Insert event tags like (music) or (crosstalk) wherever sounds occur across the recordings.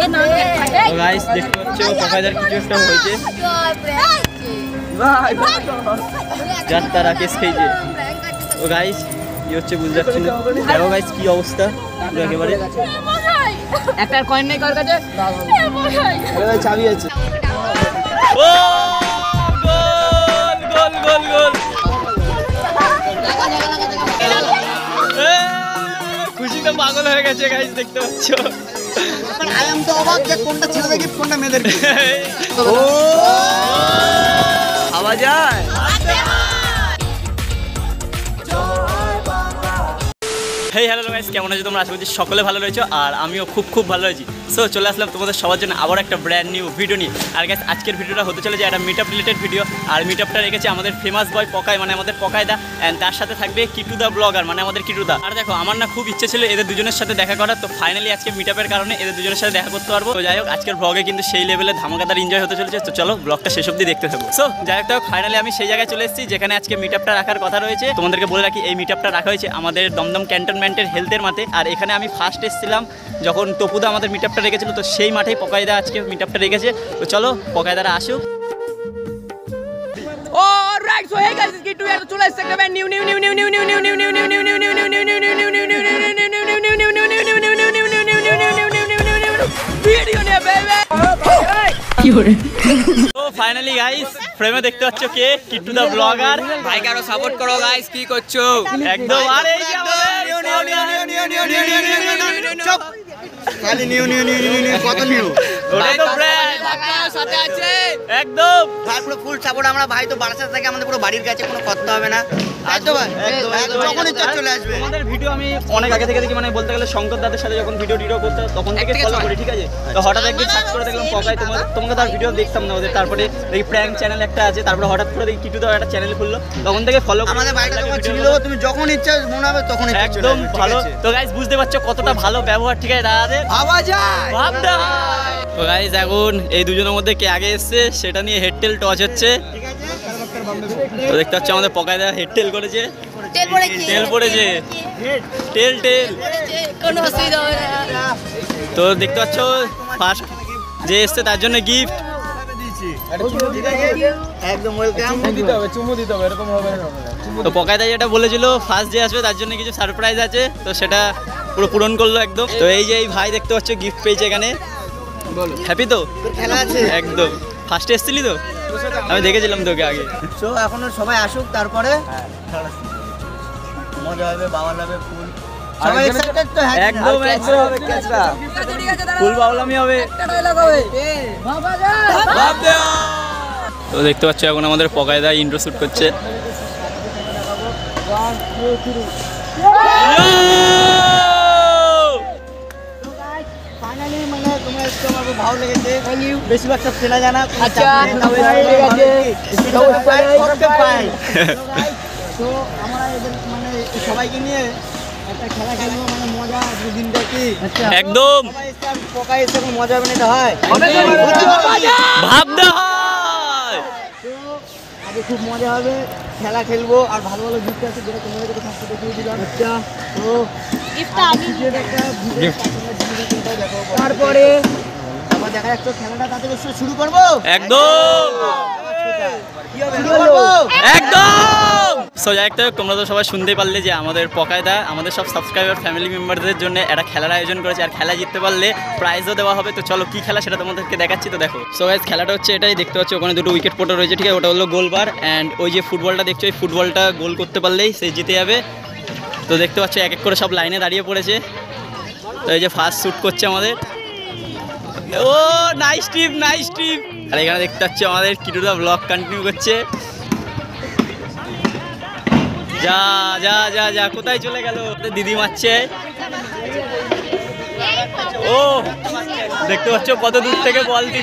তো গাইস দেখতে পাচ্ছ পকাইদার কিছু একটা হয়েছে যার তার রাকেশ খেয়েছে ও গাইস কি হচ্ছে বুঝতে পারছি না দেখো গাইস কি অবস্থা। একেবারে একটা কয়েন নেই কার কাছে? চাবি আছে। ও গোল গোল গোল গোল। এ, খুশিতে পাগল হয়ে গেছে গাইস দেখতে পাচ্ছ। আই এম তো অবাক যে কোনটা ছেলেদের গিফট কোনটা মেয়েদের ও! আওয়াজ যায় হেই হ্যালো গাইস কেমন আছো তোমরা? আশা করছি সকলে ভালো রয়েছো আর আমিও খুব খুব ভালো রয়েছি সো চলে আসলাম তোমাদের সবার জন্য আবার একটা ব্র্যান্ড নিউ ভিডিও নিয়ে। আর গাইস আজকের ভিডিওটা হতে চলেছে একটা মিট আপ রিলেটেড ভিডিও আর মিট আপটা রেখেছে আমাদের ফেমাস বয় পকাই মানে আমাদের পকাইদা। অ্যান্ড তার সাথে থাকবে কিটু দা ব্লগার মানে আমাদের কিটু দা আর দেখো, আমার না খুব ইচ্ছে ছিল এদের দুজনের সাথে দেখা করার। তো ফাইনালি আজকে মিট কারণে এদের দুজনের সাথে দেখা করতে পারব। তো যাই হোক, আজকের ব্লগে কিন্তু সেই লেভেলে ধামাকাদার এনজয় হতে চলেছে। তো চলো ব্লগটা শেষ অব্দি দেখতে থাকব সো যাই হোক তো ফাইনালি আমি সেই জায়গায় চলে এসেছি, যেখানে আজকে মিট আপটা রাখার কথা রয়েছে। তোমাদেরকে বলে রাখি, এই মিট আপটা রাখা হয়েছে আমাদের দমদম ক্যান্টনমেন্টের হেলথের মাঠে। আর এখানে আমি ফার্স্ট এসেছিলাম যখন তপুদা আমাদের মিট রেখেছিল তো সেই মাঠেই পকাইদা আজকে মিট আপটা রেখেছে তো চলো পকাইদারা আসুক ও রাইট সো হে গাইস কিটু यार চলে এসেছে একটা new new new new new new new new new new new new new new new new new new video নিয়ে বেবি তো ফাইনালি গাইস ফ্রেমে দেখতে পাচ্ছ কে কিট্টু দা ব্লগার ভাই কারও সাপোর্ট করো গাইস কি করছ একদম আর চুপ খালি new new new new new কত নিউ? ওটাই তো ব্র্যান্ড সাথে আছে। একদম। ভাই ফুল সাপোর্ট আমরা ভাই তো বারাসাত থেকে আমাদের পুরো বাড়ির কাছে কোনো করতে হবে না। যখন ইচ্ছা চলে আসবে। তোমাদের ভিডিও আমি অনেক আগে থেকে দেখি মানে বলতে গেলে শঙ্কর দাদের সাথে যখন ভিডিও টিডিও করতে তখন থেকে ফলো করি ঠিক আছে? তো হঠাৎ একদিন সার্চ করে দেখলাম তোমাকে তার ভিডিও দেখতাম না ওদের। তারপরে দেখি প্র্যাঙ্ক চ্যানেল একটা আছে তারপরে হঠাৎ করে দেখি কিটু দাও একটা চ্যানেল খুললো তখন থেকে ফলো আমাদের বাড়িটা তোমার ছিল তুমি যখন ইচ্ছা মনে হবে তখন একদম ভালো। তো গাইস বুঝতে পারছ কতটা ভালো ব্যবহার ঠিক আছে দাদাদের ভাবা যায় ভাবনা তো গাইস এখন এই দুজনের মধ্যে কে আগে এসছে সেটা নিয়ে হেড টেল টচ হচ্ছে। তো দেখতে পাচ্ছ আমাদের পকায়দা হেড টেল করেছে। তেল পড়েছে। তেল টেল তো দেখতে পাচ্ছ ফার্স্ট যে এসছে তার জন্য গিফট একদম ওয়েলকাম তো পকায়দা যেটা বলেছিল ফার্স্ট যে আসবে তার জন্য কিছু সারপ্রাইজ আছে তো সেটা পুরো পূরণ করল একদম। তো এই যে এই ভাই দেখতে পাচ্ছ গিফট পেয়েছে এখানে। হ্যাপি তো? খেলা আছে? একদম। ফার্স্টে এসছিলি তো? আমি দেখেছিলাম তোকে আগে। সো এখনও সবাই আসুক তারপরে মজা হবে বাবা হবে ফুল। সবাই এক্সাইটেড তো হ্যাঁ? একদম একদম। ফুল বাউলামি হবে। তো দেখতে পাচ্ছ এখন আমাদের পকায়দা ইন্ট্রো শুট করছে। ফাইনালি ভালো লেগেছে। বেশিরভাগ সব জানা আচ্ছা, তো আমরা এদের মানে সবাইকে নিয়ে একটা খেলা খেলব মানে মজা দিনটা কি? একদম। সবাই এসে পোকা এসে মজা হবে হয় হয়। তো আগে খুব মজা হবে খেলা খেলব আর ভালো ভালো গিফট আছে যেটা দেখিয়ে দিলাম। আচ্ছা। তো গিফটটা আমি একটা তারপরে শুরু করব। একদম! একদম! সো যাই হোক, তোমরা তো সবাই শুনতেই পারলে যে আমাদের পকায়দা আমাদের সব সাবস্ক্রাইবার ফ্যামিলি মেম্বারদের জন্য একটা খেলার আয়োজন করেছে আর খেলা জিততে পারলে প্রাইজও দেওয়া হবে। তো চলো কি খেলা সেটা তোমাদেরকে দেখাচ্ছি তো দেখো। সো গাইজ খেলাটা হচ্ছে এটাই দেখতে পাচ্ছ ওখানে দুটো উইকেট পোটা রয়েছে ঠিক আছে? ওটা হলো গোলবার অ্যান্ড ওই যে ফুটবলটা দেখছ ওই ফুটবলটা গোল করতে পারলেই সে জিতে যাবে। তো দেখতে পাচ্ছ এক এক করে সব লাইনে দাঁড়িয়ে পড়েছে। তো এই যে ফার্স্ট শ্যুট করছে আমাদের। ও নাইস টিপ নাইস টিপ আর এখানে দেখতে পাচ্ছি আমাদের কিটুদা ব্লগ কন্টিনিউ করছে। যা যা যা যা, কোথায় চলে গেল? দিদি মারছে। ও, দেখতে পাচ্ছ কত দূর থেকে বল দি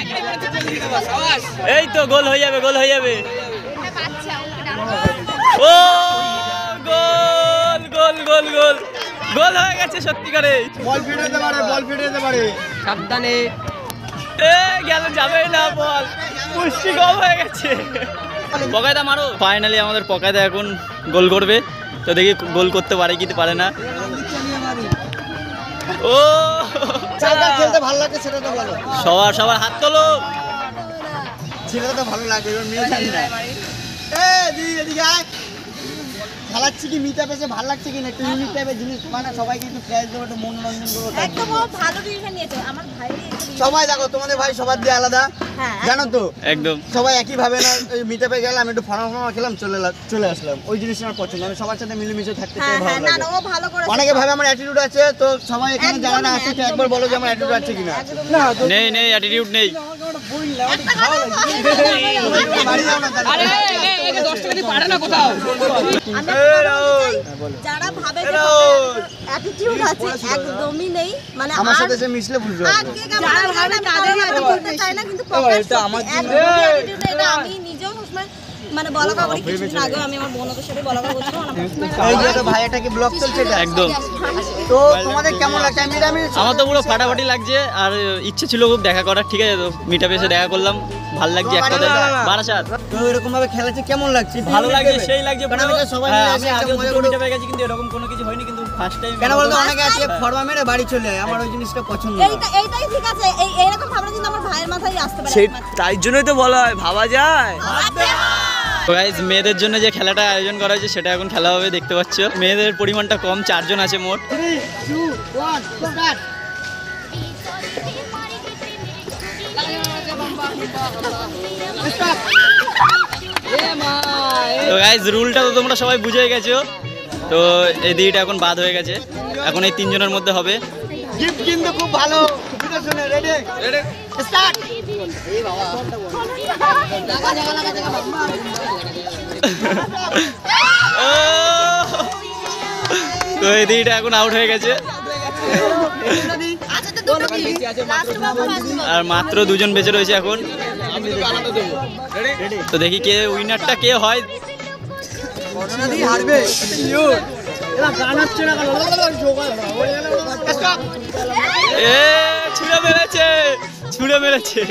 এই তো, গোল হয়ে যাবে, গোল হয়ে যাবে। ও, গোল গোল গোল গোল। গোল হয়ে গেছে সত্যিকারে। বল ফেটে যেতে পারে বল ফেটে যেতে পারে। সাবধানে। এ গেল যাবে না বল। পুষ্টি কম হয়ে গেছে। পকায়দা মারো। ফাইনালি আমাদের পকায়দা এখন গোল করবে। তো দেখি গোল করতে পারে কি পারে না। ও! কার কার খেলতে ভালো লাগে সেটা তো বলো সবার সবার হাত তোলো। ছেলেটা তো ভালো লাগে এবার মেয়ে জানি না। এ দিদি এদিকে আয়। খেলাচ্ছি কি মিটা পেছে ভালো লাগছে কি না একটু ইউনিক টাইপের জিনিস মানে সবাইকে একটু প্রাইজ দেবো একটু মনোরঞ্জন করব একদম ভালো ডিসিশন নিয়েছে আমার decision। সবাই দেখো তোমাদের ভাই সবার দিয়ে আলাদা। হ্যাঁ জানো তো? একদম। সবাই একই ভাবে না মিটা পে গেলাম একটু ফর্মা ফর্মা খেলাম চলে চলে আসলাম। ওই জিনিসটা আমার পছন্দ আমি সবার সাথে মিলেমিশে থাকতে চাই হ্যাঁ হ্যাঁ ভালো না লাগে। ও ভালো করেছে। অনেকে ভাবে আমার অ্যাটিটিউড আছে তো সবাই এখানে একদমই যারা না না, আছে একবার বলো যে আমার অ্যাটিটিউড আছে কিনা। না নেই নেই অ্যাটিটিউড নেই। যারা ভাবে অ্যাটিটিউড আছে একদমই নেই। মানে আমার সাথে সে মিশলে বুঝতে যারা ভাবে তাদের অ্যাটিটিউডটা চাই না কিন্তু প্রকাশ করতে এটা আমি নিজেও মানে বলা করি কিছুদিন আগেও আমি আমার বোনদের সাথে বলা করছিলাম আমার এই যে তো ভাই এটা কি ব্লগ চলছে এটা? একদম। তো তোমাদের কেমন লাগছে? আমি আমি আমার তো পুরো ফাটাফাটি লাগছে আর ইচ্ছে ছিল খুব দেখা করার ঠিক আছে তো? মিট এসে দেখা করলাম। ভালো লাগছে এক কথা বারাসাত। তো এরকম ভাবে খেলাচ্ছে কেমন লাগছে? ভালো লাগছে সেই লাগছে কারণ আমি সবাই হ্যাঁ, মিলে আমি এসে আগে মজা করে- মিট গেছি কিন্তু এরকম কোনো কিছু হয়নি কিন্তু ফার্স্ট টাইম কেন বলতো? অনেকে আছে ফর্মা মেরে বাড়ি চলে যায় আমার ওই জিনিসটা পছন্দ এইটা এইটাই ঠিক আছে। এই এইরকম ভাবনা কিন্তু আমার ভাইয়ের মাথায় আসতে পারে সেই তাই জন্যই তো বলা হয় ভাবা যায়। গাইজ মেয়েদের জন্য যে খেলাটা আয়োজন করা হয়েছে, সেটা এখন খেলা হবে, দেখতে পাচ্ছ। মেয়েদের পরিমাণটা কম, চারজন আছে মোট। তো গাইজ রুলটা তো তোমরা সবাই বুঝে গেছো। তো এই দিদিটা এখন বাদ হয়ে গেছে। এখন এই তিনজনের মধ্যে হবে। গিফট কিন্তু খুব ভালো। Ready ready! তো এই দিদিটা এখন আউট হয়ে গেছে। আর মাত্র দুজন বেঁচে রয়েছে এখন। তো দেখি কে উইনারটা কে হয়। ছুঁড়ে ছুঁড়ে মেরেছে।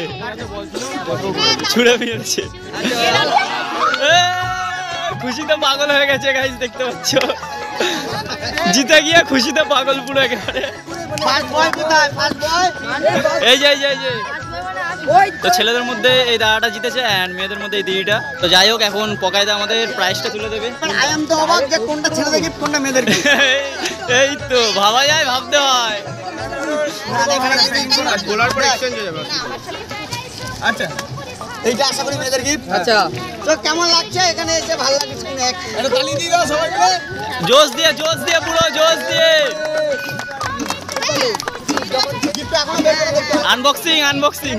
ছুঁড়ে মেরেছে। খুশিতে পাগল হয়ে গেছে গাইজ দেখতে পাচ্ছ? জিতে গিয়ে খুশিতে পাগল পুরো একেবারে। এই যে এই যে। তো ছেলেদের মধ্যে এই দাদাটা জিতেছে অ্যান্ড মেয়েদের মধ্যে এই দিদিটা। তো যাই হোক এখন পকাইদা আমাদের প্রাইসটা তুলে দেবে। আই এম তো অবাক যে কোনটা ছেলেদের গিফট কোনটা মেয়েদের। (laughs) এই তো ভাবা যায় ভাবতে হয়। আচ্ছা এইটা আশা করি মেয়েদের গিফট আচ্ছা। তো কেমন লাগছে এখানে এসে? ভালো লাগছে এটা তালি দিয়ে দাও সবাই জোশ দিয়ে জোশ দিয়ে পুরো জোশ দিয়ে। আনবক্সিং আনবক্সিং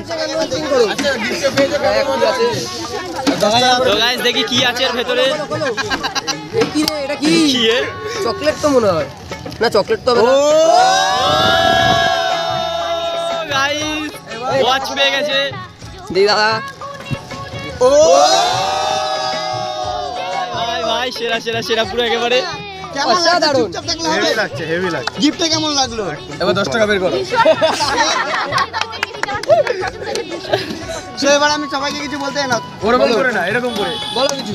তো গাইস দেখি কি আছে এর ভেতরে। কি রে এটা কি কি এর। চকলেট তো মনে হয়। না চকলেট তো হবে না। গাইস ওয়াচ পেয়ে গেছে। দি দাদা। ও! ভাই ভাই সেরা সেরা সেরা পুরো একেবারে। অসাধারণ। চুপচাপ থাকলে লাগছে হেভি লাগছে। গিফটটা কেমন লাগল? এবার দশ টাকা বের করো। (laughs) সো এবার আমি সবাইকে কিছু বলতে না ওরকম করে না এরকম করে। বলো কিছু।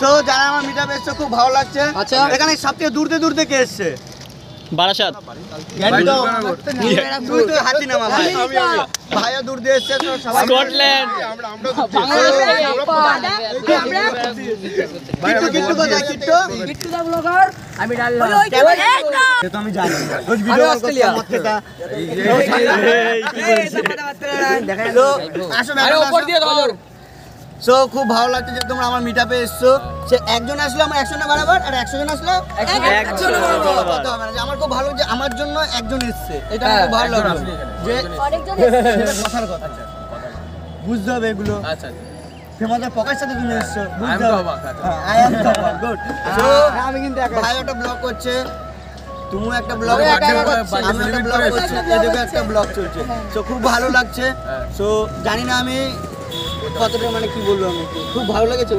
সো যারা আমার এসছে খুব ভালো লাগছে। আচ্ছা। এখানে সবচেয়ে দূরতে দূরতে কে এসছে বারাসাত তুই তো হাতি নামা ভাই ভাইও দূর থেকে এসছে। তো সবাই স্কটল্যান্ড কিট্টু কিট্টু কোথায় কিট্টু আমি ডাললাম সে তো আমি জানি সো খুব ভালো লাগছে যে তোমরা আমার মিটাপে এসছো। সে একজন আসলো আমার একশো না বাড়াবার আর একশো জন আসলো একজন কথা হবে না যে আমার খুব ভালো যে আমার জন্য একজন এসছে। এটা আমার খুব ভালো লাগল। যে কথার কথা। বুঝতে হবে এগুলো। আচ্ছা তোমাদের সাথে তুমি এসছো। বুঝতে তো হবে। অবাক, আচ্ছা। আই এম গুড সো (laughs) আমি কিন্তু ভাই ওটা ব্লগ করছে। তুমিও একটা ব্লগ আমি একা একা করছি। আমি একটা ব্লগ করছি। এদিকে একটা ব্লগ চলছে। সো খুব ভালো লাগছে। সো জানি না আমি কতটা মানে কি বলব আমি খুব ভালো লেগেছে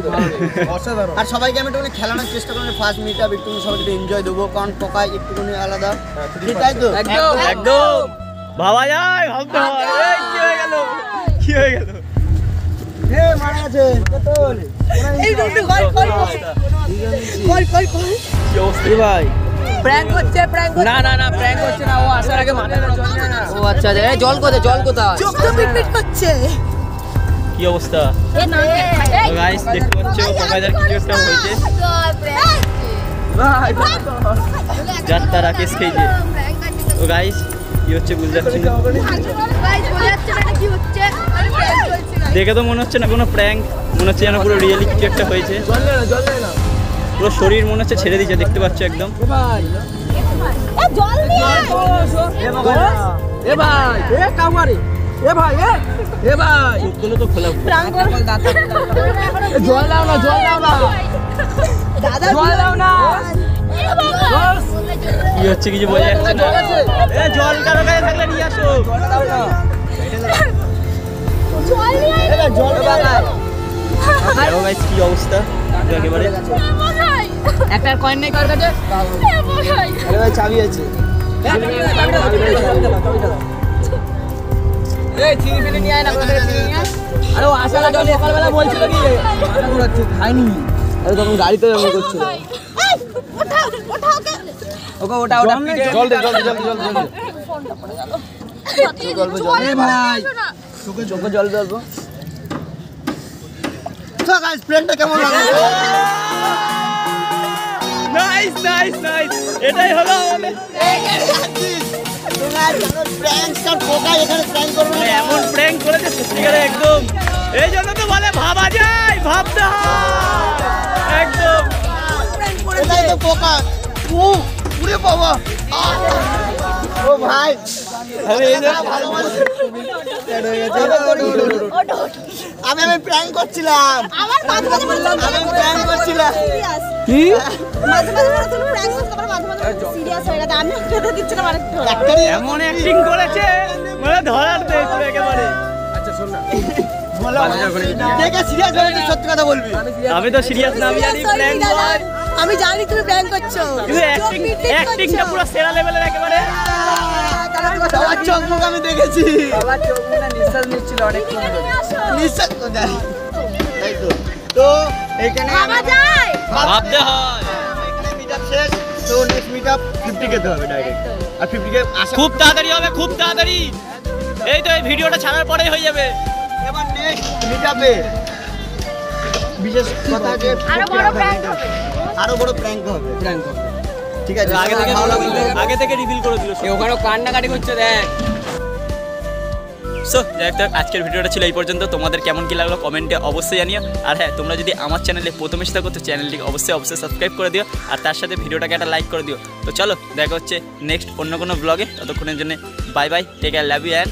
অসাধারণ আর সবাইকে আমি একটুখানি খেলানোর চেষ্টা করি ফার্স্ট মিট আপ একটু সবাইকে এনজয় দেবো কারণ পকায় একটুখানি আলাদা তাই তো একদম একদম ভাবা যায় ভাবতে হয় কি হয়ে গেল কি হয়ে গেল হে মারা আছে কত এই ভাই প্র্যাঙ্ক হচ্ছে প্র্যাঙ্ক না না না প্র্যাঙ্ক হচ্ছে না ও আসার আগে মাথা করে জল না ও আচ্ছা আচ্ছা জল কোথায় জল কোথায় চোখ তো পিটপিট করছে কি অবস্থা গাইস দেখতে পাচ্ছ পকাইদার কিছু একটা হয়েছে যাত্রা রাকেশ খেয়েছে তো গাইস কি হচ্ছে বুঝতে পারছি দেখে তো মনে হচ্ছে না কোনো প্র্যাঙ্ক মনে হচ্ছে যেন পুরো রিয়েলি কিছু একটা হয়েছে পুরো শরীর মনে হচ্ছে ছেড়ে দিয়েছে দেখতে পাচ্ছ একদম ভাই জল নিয়ে এ ভাই এ কামারি এ ভাই এ এ ভাই। চোখগুলো তো খোলা জল দাও না জল দাও না। দাদা জল দাও না। কি হচ্ছে কিছু বোঝা যাচ্ছে না? জল আছে। এ জল কারও কাছে থাকলে নিয়ে আসো। জল দাও না। জল নিয়ে আয়। দেখো গাইস কি অবস্থা? একেবারে? একটা কয়েন নেই কার কাছে? আরে ভাই চাবি আছে। চিনি ফিনি নিয়ে আয় না কোথা থেকে চিনি নিয়ে আরে ও আসার আগে সকালবেলা বলছিল কি মাথা ঘোরাচ্ছে খাইনি আরে তখন গাড়িতে এমন করছিল। ওকে। ওটা ওটা জল দে জল দে জল দে, জল দে, জল দে ভাই চোখে চোখে জল দে তো গাইস প্ল্যানটা কেমন লাগল? নাইস নাইস নাইস এটাই হলো আমাদের প্র্যাঙ্ক এখানে প্র্যাঙ্ক করবে মানে এমন প্র্যাঙ্ক করেছে সত্যিকারে একদম। এই জন্য তো বলে ভাবা যায় ভাবতে একদম। এটাই তো পোকা ও পুরে বাবা। ও ভাই। আমি। আমি প্র্যাঙ্ক করছিলাম। আমার মাঝে মাঝে মনে আমি প্র্যাঙ্ক করছিলাম। কি? মাঝে মাঝে মনে তুমি করছ, তারপরে মাঝে মাঝে serious হয়ে গেছে। আমি খেতে দিচ্ছিলাম আরেকটু। এমন অ্যাক্টিং করেছে মানে ধরার দিয়েছে একেবারে। আচ্ছা শোন না। সিরিয়াস তুই সত্যি কথা বলবি? আমি তো সিরিয়াস না আমি জানি প্র্যাঙ্ক দাদা। আমি জানি তুমি প্র্যাঙ্ক করছ। অ্যাক্টিংটা পুরো সেরা লেভেলের একেবারে। সবার চোখ মুখ আমি দেখেছি। বাবার চোখ মুখে নিঃশ্বাস নিচ্ছিল ধরে। নিশ্চয় তো। তাই তো তো এখানে ভাবা যায়। ভাবতে হয়। এখানে মিটআপ শেষ তো নেক্সট মিটআপ 50 কে হবে ডাইরেক্ট আর 50 কে খুব তাড়াতাড়ি হবে খুব তাড়াতাড়ি। এই তো এই ভিডিওটা ছাড়ার পরেই হয়ে যাবে। এবার নেক্সট মিটআপে বিশেষ কথা যে আরও বড় প্র্যাঙ্ক হবে। আরও বড় প্র্যাঙ্ক হবে প্র্যাঙ্ক করো। ঠিক আছে আগে থেকে আগে থেকে রিভিল করে দিল এ ওখানেও কান্নাকাটি করছে দেখ। সো যাই হোক আজকের ভিডিওটা ছিল এই পর্যন্ত। তোমাদের কেমন কি লাগল কমেন্টে অবশ্যই জানিও। আর হ্যাঁ তোমরা যদি আমার চ্যানেলে প্রথমে সেটা করতো চ্যানেলটিকে অবশ্যই অবশ্যই সাবস্ক্রাইব করে দিও। আর তার সাথে ভিডিওটাকে একটা লাইক করে দিও। তো চলো দেখা হচ্ছে নেক্সট অন্য কোনো ব্লগে ততক্ষণের জন্য bye bye take I love you and